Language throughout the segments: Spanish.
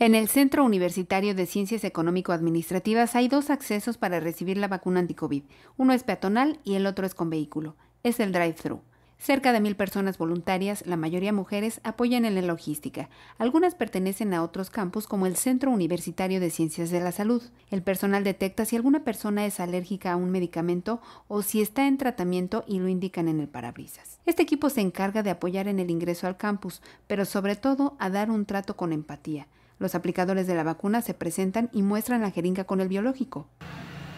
En el Centro Universitario de Ciencias Económico-Administrativas hay dos accesos para recibir la vacuna anticovid. Uno es peatonal y el otro es con vehículo. Es el drive-thru. Cerca de mil personas voluntarias, la mayoría mujeres, apoyan en la logística. Algunas pertenecen a otros campus como el Centro Universitario de Ciencias de la Salud. El personal detecta si alguna persona es alérgica a un medicamento o si está en tratamiento y lo indican en el parabrisas. Este equipo se encarga de apoyar en el ingreso al campus, pero sobre todo a dar un trato con empatía. Los aplicadores de la vacuna se presentan y muestran la jeringa con el biológico.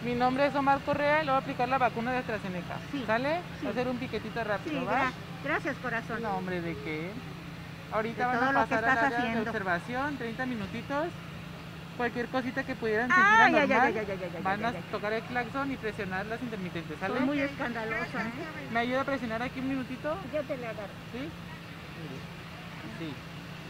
Mi nombre es Omar Correa y le voy a aplicar la vacuna de AstraZeneca. Sí. ¿Sale? Sí. Va a hacer un piquetito rápido, Sí, ¿va? gra- gracias corazón. No, hombre, ¿de qué? Ahorita De van a pasar al área de haciendo. observación, 30 minutitos. Cualquier cosita que pudieran sentir ay, ay, anormal, ay, ay, ay, van a tocar el claxon y presionar las intermitentes, ¿sale? Soy muy escandalosa, ¿eh? ¿Me ayuda a presionar aquí un minutito? Yo te la agarro. ¿Sí? Sí.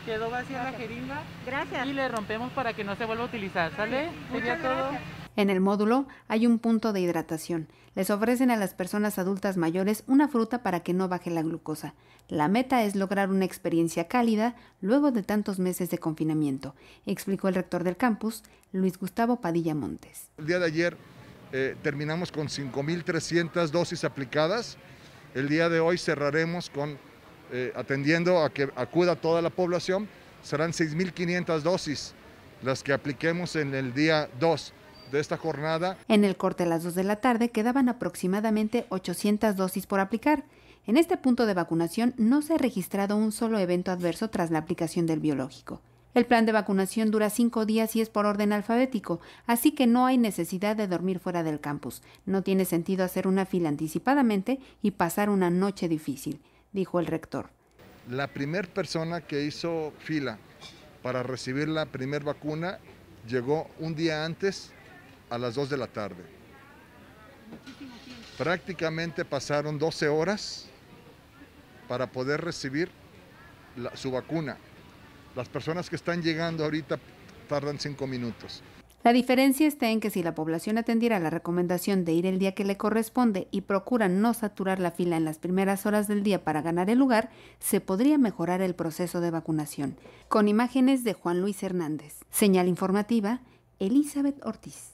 Quedó vacía la jeringa Gracias. y le rompemos para que no se vuelva a utilizar, ¿sale? Sería Muchas todo. gracias. En el módulo hay un punto de hidratación. Les ofrecen a las personas adultas mayores una fruta para que no baje la glucosa. La meta es lograr una experiencia cálida luego de tantos meses de confinamiento, explicó el rector del campus, Luis Gustavo Padilla Montes. El día de ayer eh, terminamos con 5.300 dosis aplicadas. El día de hoy cerraremos con, eh, atendiendo a que acuda toda la población, serán 6.500 dosis las que apliquemos en el día 2 de esta jornada. En el corte a las 2 de la tarde quedaban aproximadamente 800 dosis por aplicar. En este punto de vacunación no se ha registrado un solo evento adverso tras la aplicación del biológico. El plan de vacunación dura cinco días y es por orden alfabético, así que no hay necesidad de dormir fuera del campus. No tiene sentido hacer una fila anticipadamente y pasar una noche difícil, dijo el rector. La primera persona que hizo fila para recibir la primera vacuna llegó un día antes a las 2 de la tarde. Prácticamente pasaron 12 horas para poder recibir su vacuna. Las personas que están llegando ahorita tardan 5 minutos. La diferencia está en que si la población atendiera la recomendación de ir el día que le corresponde y procura no saturar la fila en las primeras horas del día para ganar el lugar, se podría mejorar el proceso de vacunación. Con imágenes de Juan Luis Hernández. Señal informativa, Elizabeth Ortiz.